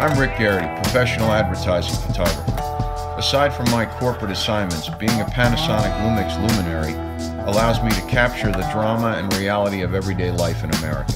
I'm Rick Gerrity, professional advertising photographer. Aside from my corporate assignments, being a Panasonic Lumix luminary allows me to capture the drama and reality of everyday life in America.